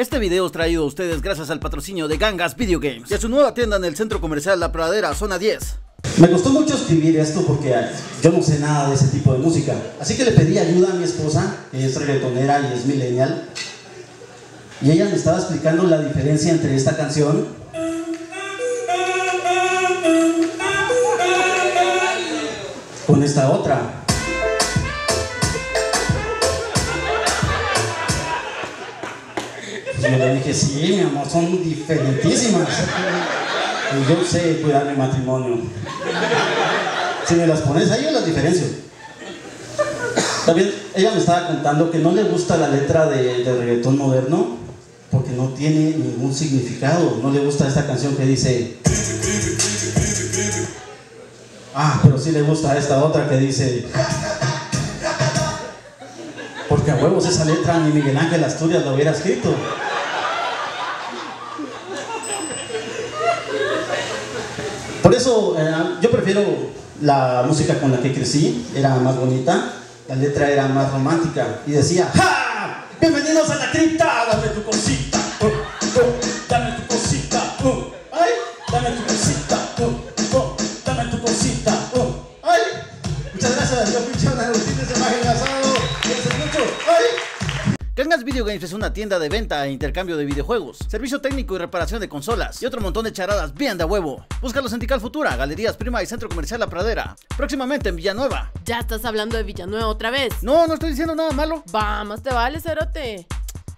Este video es traído a ustedes gracias al patrocinio de Gangas Video Games y a su nueva tienda en el centro comercial La Pradera, zona 10. Me costó mucho escribir esto porque yo no sé nada de ese tipo de música. Así que le pedí ayuda a mi esposa, que es reggaetonera y es millennial. Y ella me estaba explicando la diferencia entre esta canción con esta otra. Yo le dije, sí, mi amor, son diferentísimas. Y yo sé cuidar mi matrimonio. Si me las pones ahí, yo las diferencio. También ella me estaba contando que no le gusta la letra de, de reggaetón moderno porque no tiene ningún significado. No le gusta esta canción que dice... Ah, pero sí le gusta esta otra que dice... Porque a huevos esa letra ni Miguel Ángel Asturias lo hubiera escrito. Eso eh, yo prefiero la música con la que crecí, era más bonita, la letra era más romántica y decía ¡Ja! ¡Bienvenidos a la cripta! ¡Dame tu cosita! uh, uh, ¡Dame tu cosita! uh, ¡Ay! ¡Dame tu cosita! uh, uh, ¡Dame tu cosita! uh, ¡Ay! Muchas gracias, yo fui Agustín de Semaje Enlazado. Gracias mucho. ¡Ay! Gangas Video Games es una tienda de venta e intercambio de videojuegos, servicio técnico y reparación de consolas y otro montón de charadas bien de huevo. Búscalos en Tical Futura, Galerías Prima y Centro Comercial La Pradera. Próximamente en Villanueva. Ya estás hablando de Villanueva otra vez. No, no estoy diciendo nada malo. Vamos, te vale, cerote.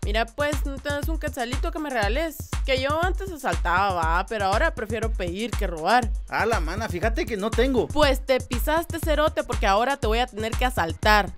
Mira, pues, no tienes un quetzalito que me regales. Que yo antes asaltaba, va, pero ahora prefiero pedir que robar. A la mana, fíjate que no tengo. Pues te pisaste, cerote, porque ahora te voy a tener que asaltar.